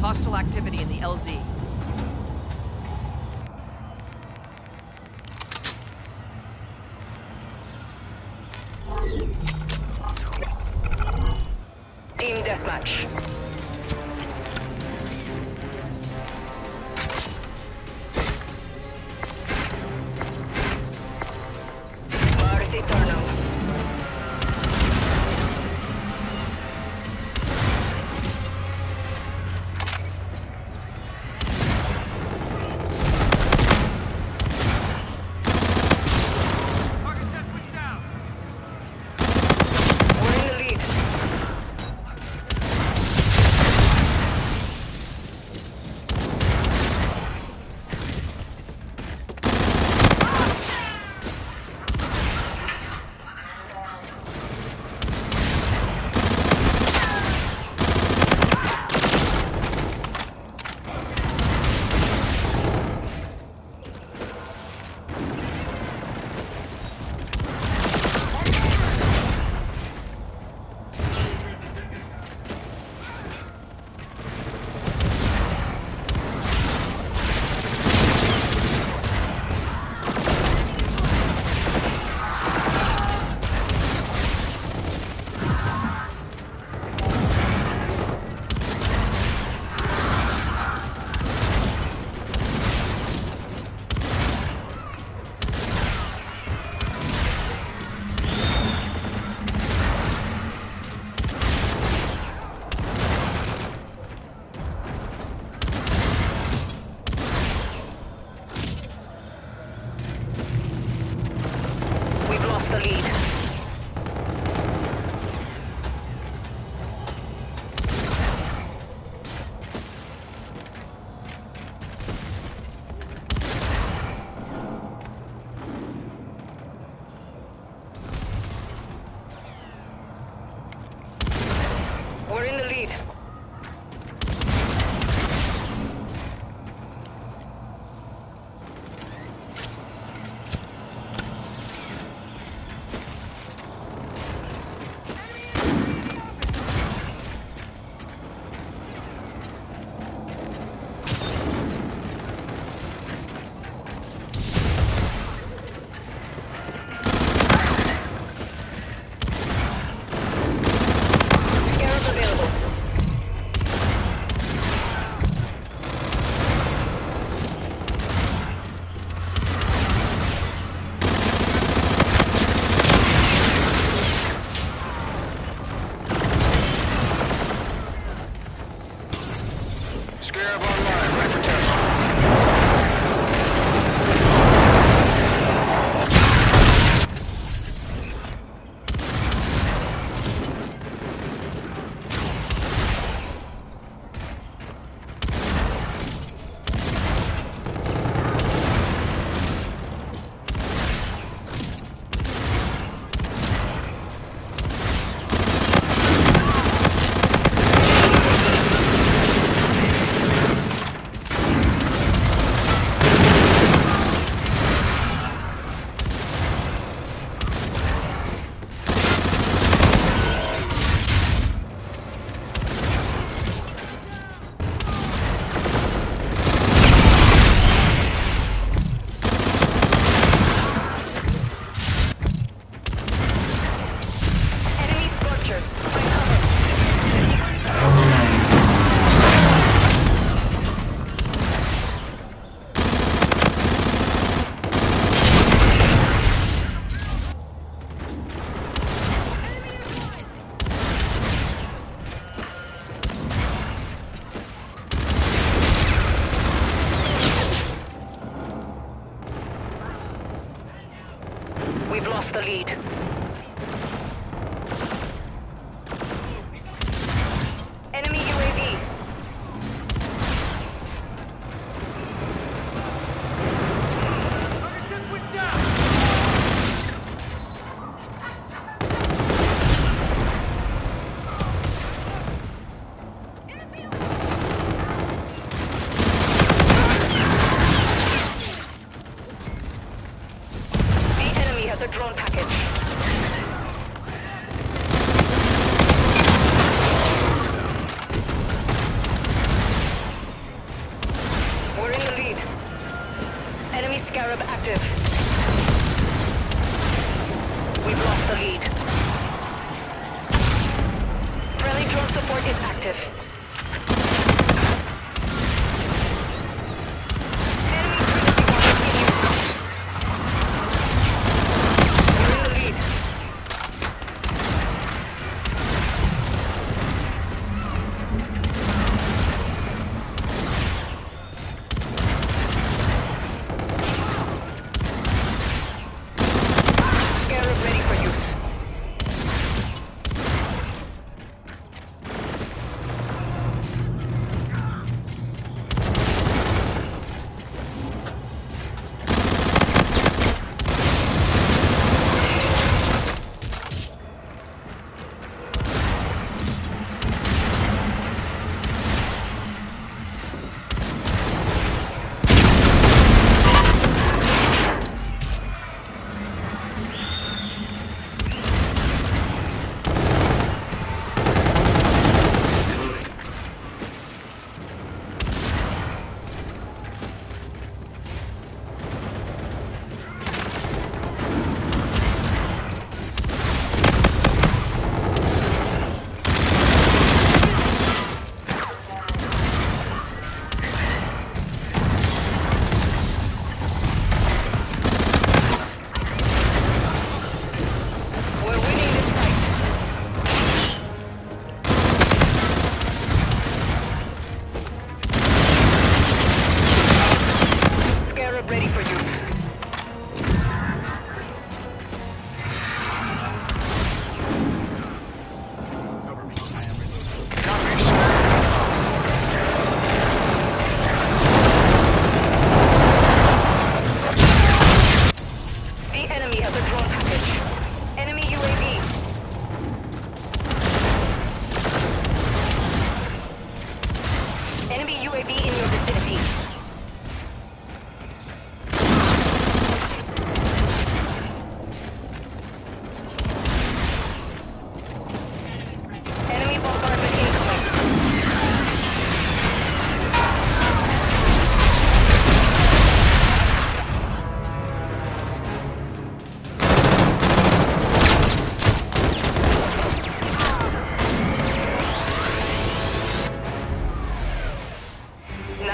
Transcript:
Hostile activity in the LZ. Scarab online, ready for town. the lead. Active.